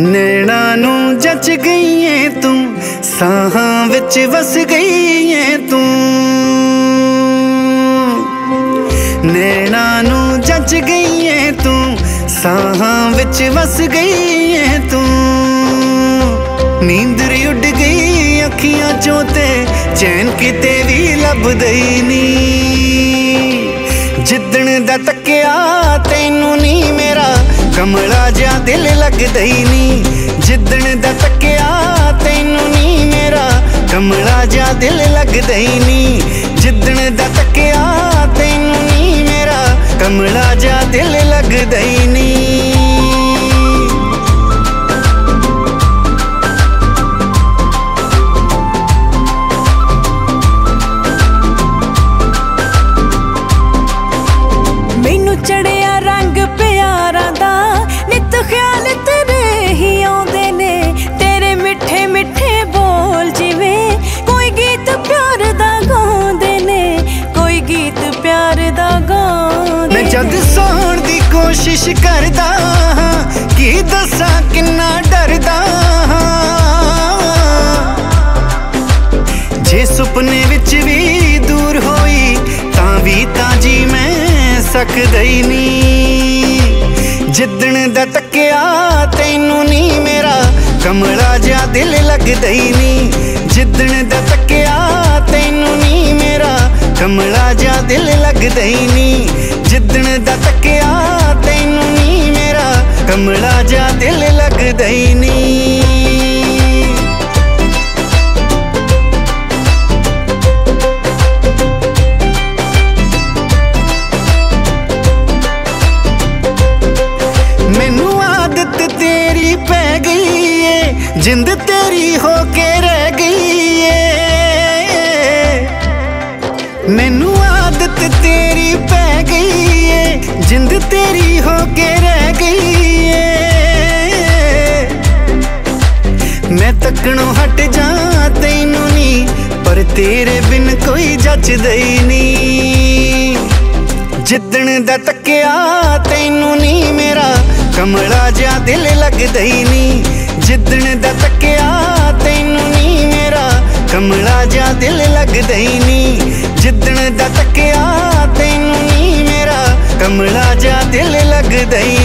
ਨੈਣਾ ਨੂੰ ਜੱਜ ਗਈ ਏ ਤੂੰ, ਸਾਹਾਂ ਵਿੱਚ ਵਸ ਗਈ ਏ ਤੂੰ। ਨੈਣਾ ਨੂੰ ਜੱਜ ਗਈ ਏ ਤੂੰ, ਸਾਹਾਂ ਵਿੱਚ ਵਸ ਗਈ ਏ ਤੂੰ। ਨੀਂਦਰ ਉੱਡ ਗਈ ਅੱਖੀਆਂ ਚੋਂ ਤੇ, ਚੈਨ ਕਿਤੇ ਵੀ ਲੱਭਦਾ ਹੀ ਨਹੀਂ ਜਿੱਦਣ ਦਾ ਤੱਕਿਆ ਤੈਨੂੰ ਨੀ ਕਮਲਾ ਜਿਹਾ ਦਿਲ ਲੱਗਦਾ ਹੀ ਨਹੀਂ। ਜਿੱਦਣ ਦਾ ਤੱਕਿਆ ਤੈਨੂੰ ਨਹੀਂ ਮੇਰਾ। ਕਮਲਾ ਜਿਹਾ ਦਿਲ ਲੱਗਦਾ ਹੀ ਨਹੀਂ। ਜਿੱਦਣ ਦਾ ਤੱਕਿਆ ਤੈਨੂੰ ਨਹੀਂ ਮੇਰਾ। ਕਮਲਾ ਜਿਹਾ ਦਿਲ ਲੱਗਦਾ ਹੀ ਜਦ ਸੌਣ ਦੀ ਕੋਸ਼ਿਸ਼ ਕਰਦਾ ਕੀ ਦੱਸਾਂ ਕਿੰਨਾ ਡਰਦਾ ਜੇ ਸੁਪਨੇ ਵਿੱਚ ਵੀ ਦੂਰ ਹੋਈ, ਤਾਂ ਵੀ ਤਾਂ ਜੀ ਮੈਂ ਸਕਦਾ ਹੀ ਨਹੀਂ। ਜਿੱਦਣ ਦਾ ਤੱਕਿਆ ਤੈਨੂੰ ਨਹੀਂ ਮੇਰਾ ਕਮਲਾ ਜਿਹਾ ਦਿਲ ਲੱਗਦਾ ਹੀ ਨਹੀਂ। ਜਿੱਦਣ ਦਾ ਤੱਕਿਆ ਤੈਨੂੰ ਨਹੀਂ ਮੇਰਾ ਕਮਲਾ ਜਿਹਾ ਦਿਲ ਲੱਗਦਾ ਹੀ ਨਹੀਂ। ਜਿੱਦਣ ਦਾ ਤੱਕਿਆ, ਤੈਨੂੰ ਨਹੀਂ ਮੇਰਾ ਕਮਲਾ ਜਿਹਾ ਦਿਲ ਲੱਗਦਾ ਹੀ ਨਹੀਂ ਮੈਨੂੰ ਆਦਤ ਤੇਰੀ ਪੈ ਗਈ ਏ, ਜਿੰਦ ਤੇਰੀ ਹੋ ਕੇ ਰਹਿ ਗਈ ਏ। ਮੈਨੂੰ ਆਦਤ ਤੇਰੀ ਪੈ ਗਈ ਏ, ਜਿੰਦ ਤੇਰੀ ਹੋ ਕੇ ਰਹਿ ਗਈ ਏ। ਮੈਂ ਤੱਕਣੋਂ ਹਟ ਜਾ ਤੈਨੂੰ ਨਹੀਂ ਪਰ ਤੇਰੇ ਬਿਨ ਕੋਈ ਜੱਜਦਾ ਹੀ ਨਹੀਂ ਜਿੱਦਣ ਦਾ ਤੱਕਿਆ ਤੈਨੂੰ ਨਹੀਂ ਮੇਰਾ, ਕਮਲਾ ਜਿਹਾ ਦਿਲ ਲੱਗਦਾ ਹੀ ਨਹੀਂ ਜਿੱਦਣ ਦਾ ਤੱਕਿਆ ਤੈਨੂੰ ਨਹੀਂ ਮੇਰਾ, ਕਮਲਾ ਜਿਹਾ ਦਿਲ ਲੱਗਦਾ ਹੀ ਨਹੀਂ ਜਿੱਦਣ ਦਾ